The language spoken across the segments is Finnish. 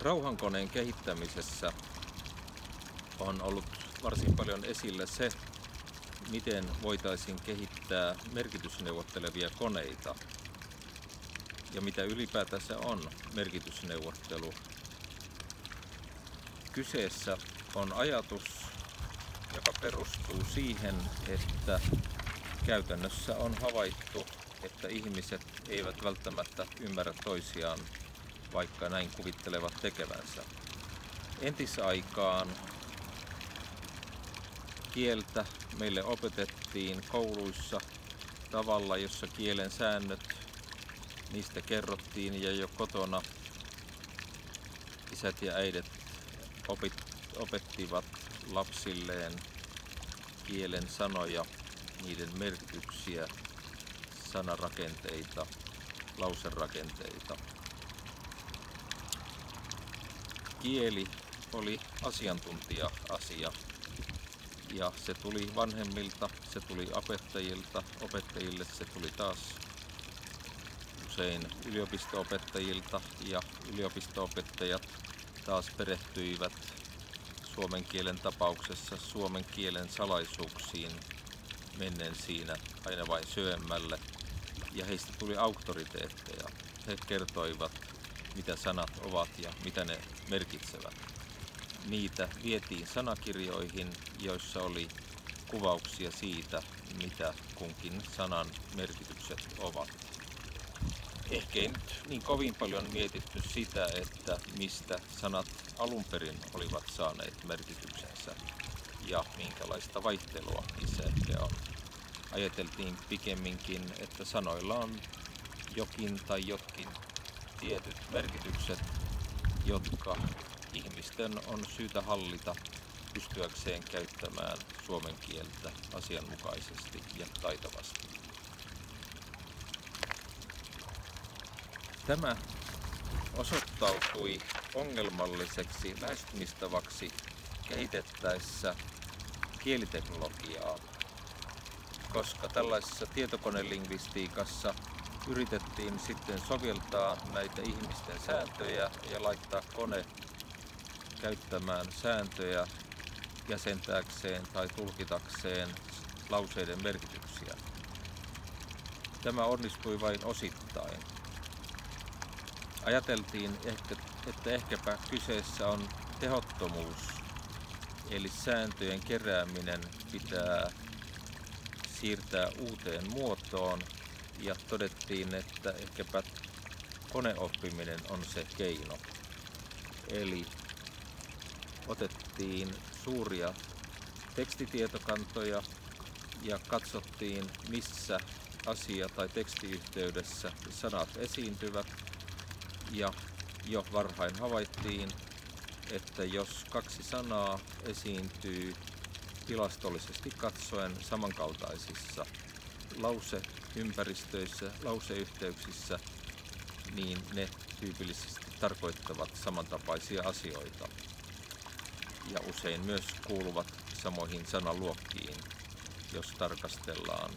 Rauhankoneen kehittämisessä on ollut varsin paljon esillä se, miten voitaisiin kehittää merkitysneuvottelevia koneita ja mitä ylipäätänsä on merkitysneuvottelu. Kyseessä on ajatus, joka perustuu siihen, että käytännössä on havaittu, että ihmiset eivät välttämättä ymmärrä toisiaan, vaikka näin kuvittelevat tekevänsä. Entisaikaan kieltä meille opetettiin kouluissa tavalla, jossa kielen säännöt, niistä kerrottiin ja jo kotona isät ja äidit opit, opettivat lapsilleen kielen sanoja, niiden merkityksiä, sanarakenteita, lauserakenteita. Kieli oli asiantuntija-asia. Ja se tuli vanhemmilta, se tuli opettajilta, opettajille se tuli taas usein yliopistoopettajilta. Ja yliopistoopettajat taas perehtyivät suomen kielen tapauksessa suomen kielen salaisuuksiin mennen siinä aina vain syömmälle ja heistä tuli auktoriteetteja. He kertoivat, mitä sanat ovat ja mitä ne merkitsevät. Niitä vietiin sanakirjoihin, joissa oli kuvauksia siitä, mitä kunkin sanan merkitykset ovat. Ehkä ei nyt niin kovin paljon mietitty sitä, että mistä sanat alun perin olivat saaneet merkityksensä ja minkälaista vaihtelua niissä ehkä on. Ajateltiin pikemminkin, että sanoilla on jokin tai jotkin tietyt merkitykset, jotka ihmisten on syytä hallita pystyäkseen käyttämään suomen kieltä asianmukaisesti ja taitavasti. Tämä osoittautui ongelmalliseksi lähestymistavaksi kehitettäessä kieliteknologiaa, koska tällaisessa tietokonelingvistiikassa yritettiin sitten soveltaa näitä ihmisten sääntöjä ja laittaa kone käyttämään sääntöjä jäsentääkseen tai tulkitakseen lauseiden merkityksiä. Tämä onnistui vain osittain. Ajateltiin, ehkä, että ehkäpä kyseessä on tehottomuus, eli sääntöjen kerääminen pitää siirtää uuteen muotoon ja todettiin, että ehkäpä koneoppiminen on se keino. Eli otettiin suuria tekstitietokantoja ja katsottiin, missä asia- tai tekstiyhteydessä sanat esiintyvät. Ja jo varhain havaittiin, että jos kaksi sanaa esiintyy tilastollisesti katsoen samankaltaisissa lauseympäristöissä, lauseyhteyksissä, niin ne tyypillisesti tarkoittavat samantapaisia asioita ja usein myös kuuluvat samoihin sanaluokkiin, jos tarkastellaan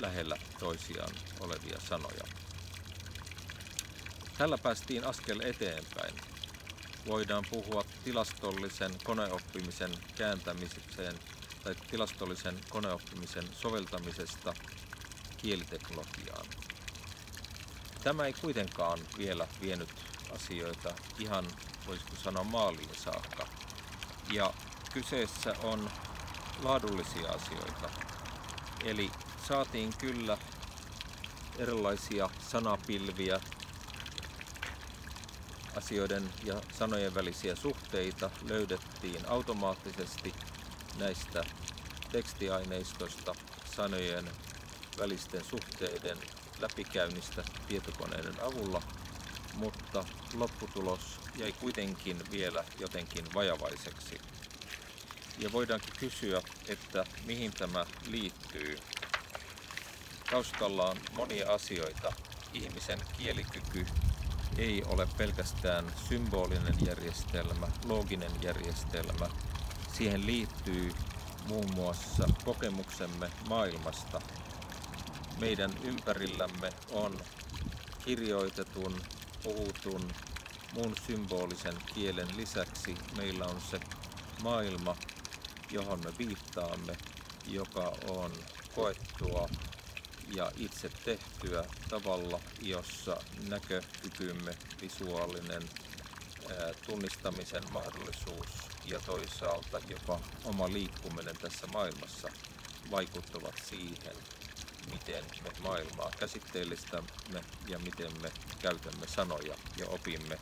lähellä toisiaan olevia sanoja. Tällä päästiin askel eteenpäin. Voidaan puhua tilastollisen koneoppimisen kääntämiseen tai tilastollisen koneoppimisen soveltamisesta kieliteknologiaan. Tämä ei kuitenkaan vielä vienyt asioita ihan, voisiko sanoa, maaliin saakka. Ja kyseessä on laadullisia asioita. Eli saatiin kyllä erilaisia sanapilviä, asioiden ja sanojen välisiä suhteita löydettiin automaattisesti näistä tekstiaineistosta sanojen välisten suhteiden läpikäynnistä tietokoneiden avulla, mutta lopputulos jäi kuitenkin vielä jotenkin vajavaiseksi. Ja voidaankin kysyä, että mihin tämä liittyy. Taustalla on monia asioita. Ihmisen kielikyky ei ole pelkästään symbolinen järjestelmä, looginen järjestelmä. Siihen liittyy muun muassa kokemuksemme maailmasta. Meidän ympärillämme on kirjoitetun, puhutun muun symbolisen kielen lisäksi meillä on se maailma, johon me viittaamme, joka on koettua ja itse tehtyä tavalla, jossa näkökykymme, visuaalinen tunnistamisen mahdollisuus ja toisaalta jopa oma liikkuminen tässä maailmassa vaikuttavat siihen, miten me maailmaa käsitteellistämme ja miten me käytämme sanoja ja opimme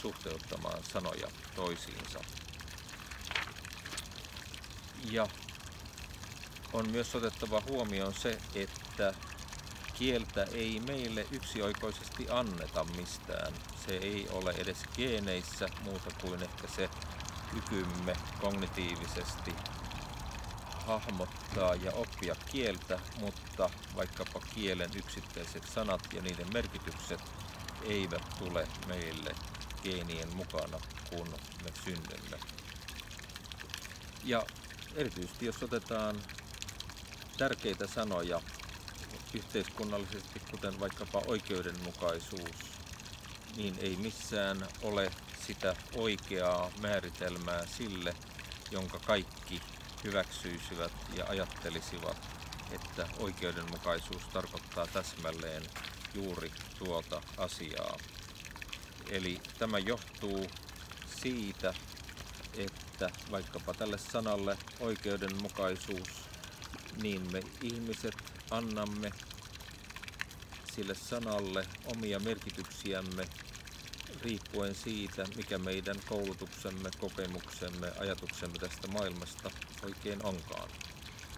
suhteuttamaan sanoja toisiinsa. Ja on myös otettava huomioon se, että kieltä ei meille yksioikoisesti anneta mistään. Se ei ole edes geeneissä muuta kuin ehkä se kykymme kognitiivisesti hahmottaa ja oppia kieltä, mutta vaikkapa kielen yksittäiset sanat ja niiden merkitykset eivät tule meille geenien mukana, kun me synnymme. Ja erityisesti jos otetaan tärkeitä sanoja yhteiskunnallisesti, kuten vaikkapa oikeudenmukaisuus, niin ei missään ole sitä oikeaa määritelmää sille, jonka kaikki hyväksyisivät ja ajattelisivat, että oikeudenmukaisuus tarkoittaa täsmälleen juuri tuota asiaa. Eli tämä johtuu siitä, että vaikkapa tälle sanalle oikeudenmukaisuus, niin me ihmiset annamme sille sanalle omia merkityksiämme riippuen siitä, mikä meidän koulutuksemme, kokemuksemme, ajatuksemme tästä maailmasta oikein onkaan.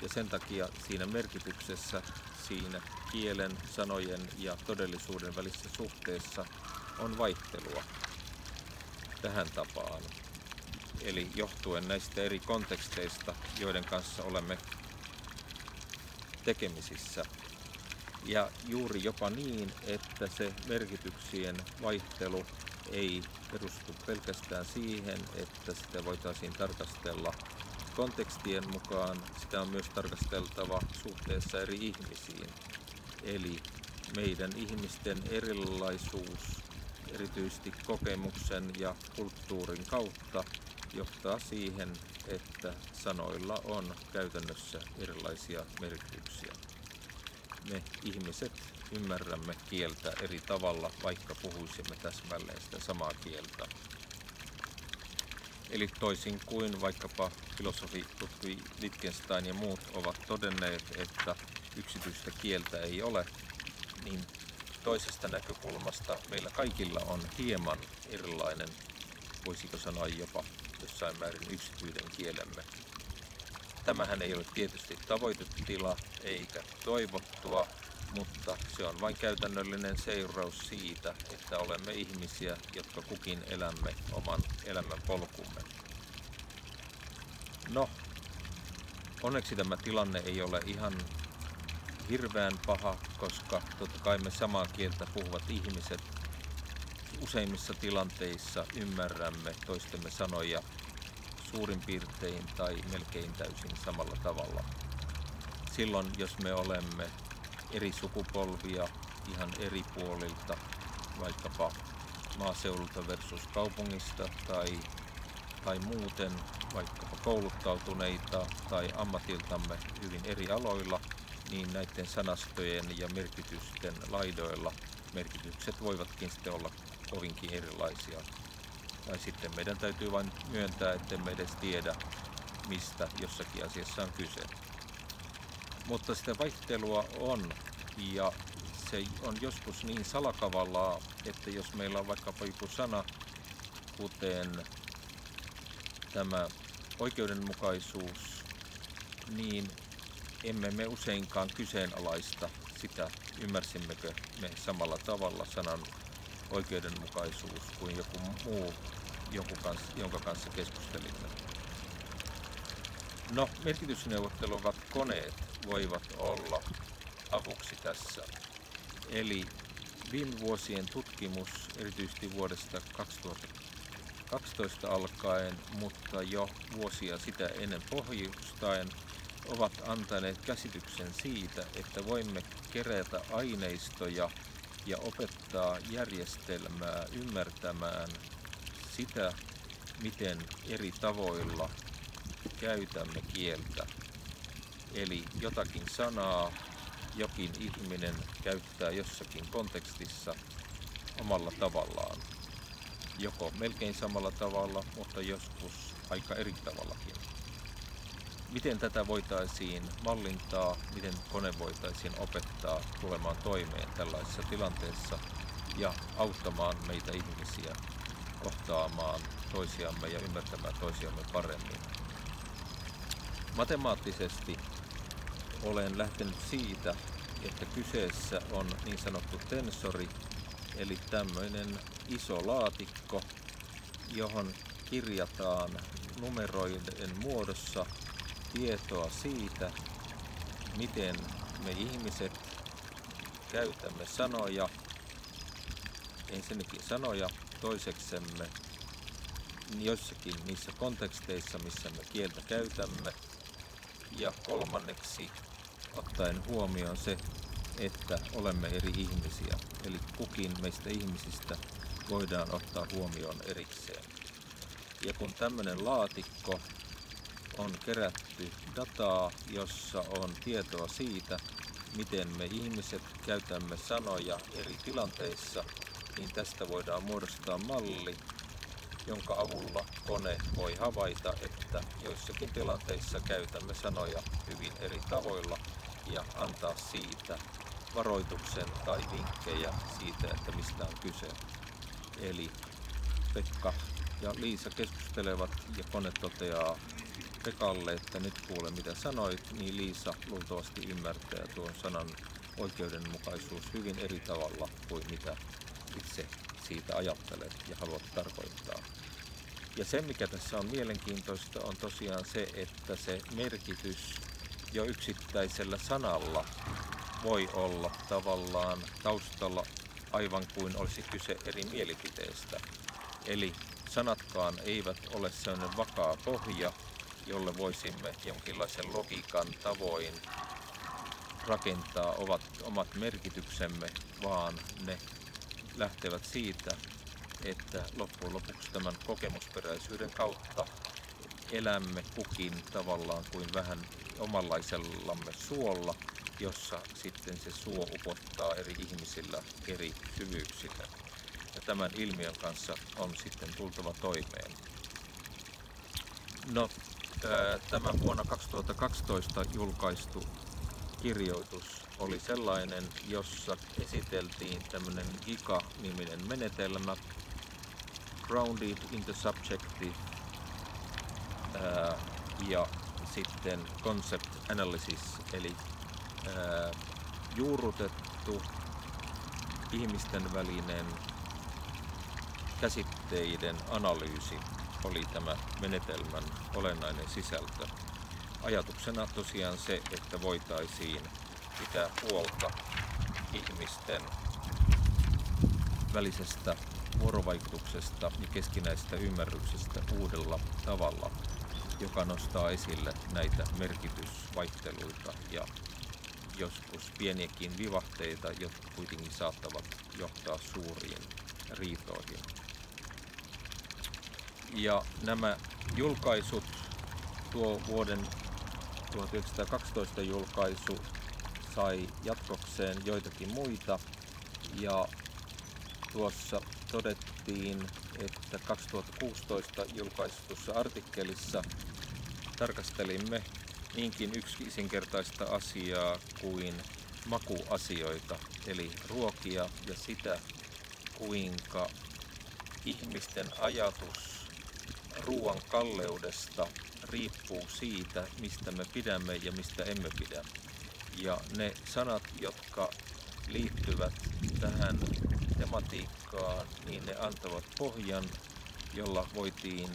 Ja sen takia siinä merkityksessä, siinä kielen, sanojen ja todellisuuden välissä suhteessa on vaihtelua tähän tapaan. Eli johtuen näistä eri konteksteista, joiden kanssa olemme tekemisissä. Ja juuri jopa niin, että se merkityksien vaihtelu ei perustu pelkästään siihen, että sitä voitaisiin tarkastella kontekstien mukaan, sitä on myös tarkasteltava suhteessa eri ihmisiin. Eli meidän ihmisten erilaisuus, erityisesti kokemuksen ja kulttuurin kautta, johtaa siihen, että sanoilla on käytännössä erilaisia merkityksiä. Me ihmiset ymmärrämme kieltä eri tavalla, vaikka puhuisimme täsmälleen sitä samaa kieltä. Eli toisin kuin vaikkapa filosofi Ludwig Wittgenstein ja muut ovat todenneet, että yksityistä kieltä ei ole, niin toisesta näkökulmasta meillä kaikilla on hieman erilainen, voisiko sanoa jopa jossain määrin yksityinen kielemme. Tämähän ei ole tietysti tavoitetila eikä toivottua, mutta se on vain käytännöllinen seuraus siitä, että olemme ihmisiä, jotka kukin elämme oman elämän polkumme. No, onneksi tämä tilanne ei ole ihan hirveän paha, koska totta kai me samaa kieltä puhuvat ihmiset useimmissa tilanteissa ymmärrämme toistemme sanoja suurin piirtein tai melkein täysin samalla tavalla. Silloin, jos me olemme eri sukupolvia ihan eri puolilta, vaikkapa maaseudulta versus kaupungista tai, tai muuten vaikkapa kouluttautuneita tai ammatiltamme hyvin eri aloilla, niin näiden sanastojen ja merkitysten laidoilla merkitykset voivatkin sitten olla kovinkin erilaisia. Tai sitten meidän täytyy vain myöntää, että me edes tiedä, mistä jossakin asiassa on kyse. Mutta sitä vaihtelua on ja se on joskus niin salakavallaa, että jos meillä on vaikkapa joku sana, kuten tämä oikeudenmukaisuus, niin emme me useinkaan kyseenalaista sitä, ymmärsimmekö me samalla tavalla sanan oikeudenmukaisuus kuin joku muu, jonkun kanssa, jonka kanssa keskustelimme. No, merkitysneuvotteluvat koneet voivat olla avuksi tässä. Eli viime vuosien tutkimus, erityisesti vuodesta 2012 alkaen, mutta jo vuosia sitä ennen pohjustaen, ovat antaneet käsityksen siitä, että voimme kerätä aineistoja ja opettaa järjestelmää ymmärtämään sitä, miten eri tavoilla käytämme kieltä. Eli jotakin sanaa jokin ihminen käyttää jossakin kontekstissa omalla tavallaan. Joko melkein samalla tavalla, mutta joskus aika eri tavallakin. Miten tätä voitaisiin mallintaa, miten kone voitaisiin opettaa tulemaan toimeen tällaisessa tilanteessa ja auttamaan meitä ihmisiä kohtaamaan toisiamme ja ymmärtämään toisiamme paremmin. Matemaattisesti olen lähtenyt siitä, että kyseessä on niin sanottu tensori, eli tämmöinen iso laatikko, johon kirjataan numeroiden muodossa tietoa siitä, miten me ihmiset käytämme sanoja, ensinnäkin sanoja, toiseksemme joissakin niissä konteksteissa, missä me kieltä käytämme, ja kolmanneksi ottaen huomioon se, että olemme eri ihmisiä. Eli kukin meistä ihmisistä voidaan ottaa huomioon erikseen. Ja kun tämmöinen laatikko on kerätty dataa, jossa on tietoa siitä, miten me ihmiset käytämme sanoja eri tilanteissa, niin tästä voidaan muodostaa malli, jonka avulla kone voi havaita, että joissakin tilanteissa käytämme sanoja hyvin eri tavoilla ja antaa siitä varoituksen tai vinkkejä siitä, että mistä on kyse. Eli Pekka ja Liisa keskustelevat ja kone toteaa Pekalle, että nyt kuule mitä sanoit, niin Liisa luultavasti ymmärtää tuon sanan oikeudenmukaisuus hyvin eri tavalla kuin mitä itse siitä ajattelet ja haluat tarkoittaa. Ja se, mikä tässä on mielenkiintoista, on tosiaan se, että se merkitys jo yksittäisellä sanalla voi olla tavallaan taustalla aivan kuin olisi kyse eri mielipiteestä. Eli sanatkaan eivät ole sellainen vakaa pohja, jolle voisimme jonkinlaisen logiikan tavoin rakentaa ovat omat merkityksemme, vaan ne lähtevät siitä, että loppujen lopuksi tämän kokemusperäisyyden kautta elämme kukin tavallaan kuin vähän omanlaisellamme suolla, jossa sitten se suo upottaa eri ihmisillä eri syvyyksille. Ja tämän ilmiön kanssa on sitten tultava toimeen. No, tämä vuonna 2012 julkaistu kirjoitus oli sellainen, jossa esiteltiin tämmöinen GIGA-niminen menetelmä, Grounded in the Subjective ja sitten Concept Analysis, eli juurrutettu ihmisten välinen käsitteiden analyysi oli tämä menetelmän olennainen sisältö. Ajatuksena tosiaan se, että voitaisiin pitää huolta ihmisten välisestä vuorovaikutuksesta ja keskinäisestä ymmärryksestä uudella tavalla, joka nostaa esille näitä merkitysvaihteluita ja joskus pieniäkin vivahteita, jotka kuitenkin saattavat johtaa suuriin riitoihin. Ja nämä julkaisut, tuo vuoden 1912 julkaisu sai jatkokseen joitakin muita. Ja tuossa todettiin, että 2016 julkaistussa artikkelissa tarkastelimme niinkin yksinkertaista asiaa kuin makuasioita, eli ruokia ja sitä, kuinka ihmisten ajatus ruoan kalleudesta riippuu siitä, mistä me pidämme ja mistä emme pidä. Ja ne sanat, jotka liittyvät tähän tematiikkaan, niin ne antavat pohjan, jolla voitiin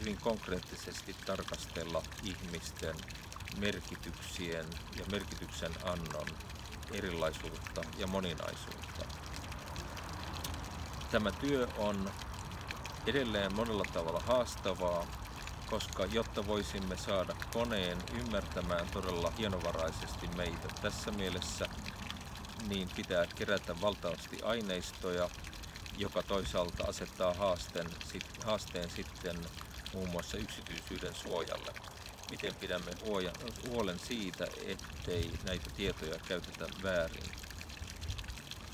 hyvin konkreettisesti tarkastella ihmisten merkityksien ja merkityksen annon erilaisuutta ja moninaisuutta. Tämä työ on edelleen monella tavalla haastavaa, koska jotta voisimme saada koneen ymmärtämään todella hienovaraisesti meitä tässä mielessä, niin pitää kerätä valtavasti aineistoja, joka toisaalta asettaa haasteen, haasteen sitten muun muassa yksityisyyden suojalle. Miten pidämme huolen siitä, ettei näitä tietoja käytetä väärin.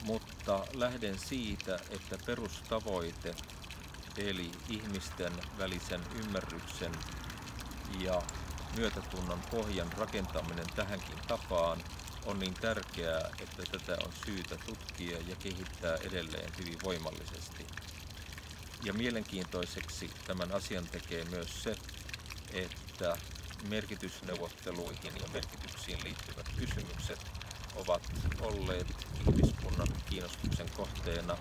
Mutta lähden siitä, että perustavoite, eli ihmisten välisen ymmärryksen ja myötätunnon pohjan rakentaminen tähänkin tapaan on niin tärkeää, että tätä on syytä tutkia ja kehittää edelleen hyvin voimallisesti. Ja mielenkiintoiseksi tämän asian tekee myös se, että merkitysneuvotteluihin ja merkityksiin liittyvät kysymykset ovat olleet ihmiskunnan kiinnostuksen kohteena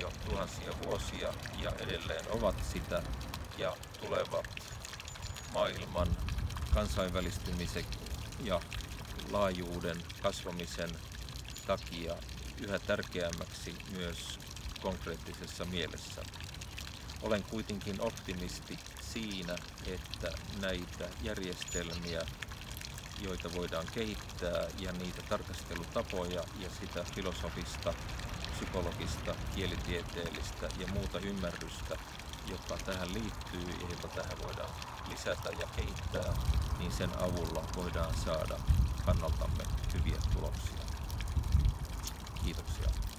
jo tuhansia vuosia ja edelleen ovat sitä ja tulevat maailman kansainvälistymisen ja laajuuden kasvamisen takia yhä tärkeämmäksi myös konkreettisessa mielessä. Olen kuitenkin optimisti siinä, että näitä järjestelmiä, joita voidaan kehittää ja niitä tarkastelutapoja ja sitä filosofista, psykologista, kielitieteellistä ja muuta ymmärrystä, joka tähän liittyy ja jota tähän voidaan lisätä ja kehittää, niin sen avulla voidaan saada kannaltamme hyviä tuloksia. Kiitoksia.